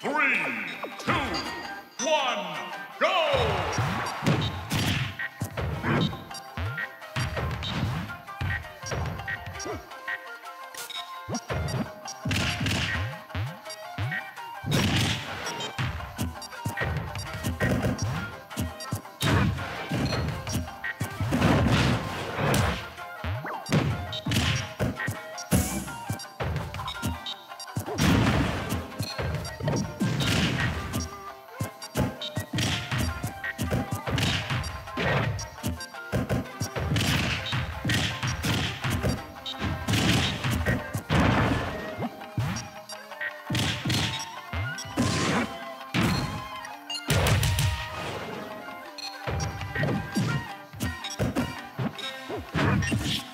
Three, two, one, go! Game! Is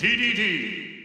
TDD.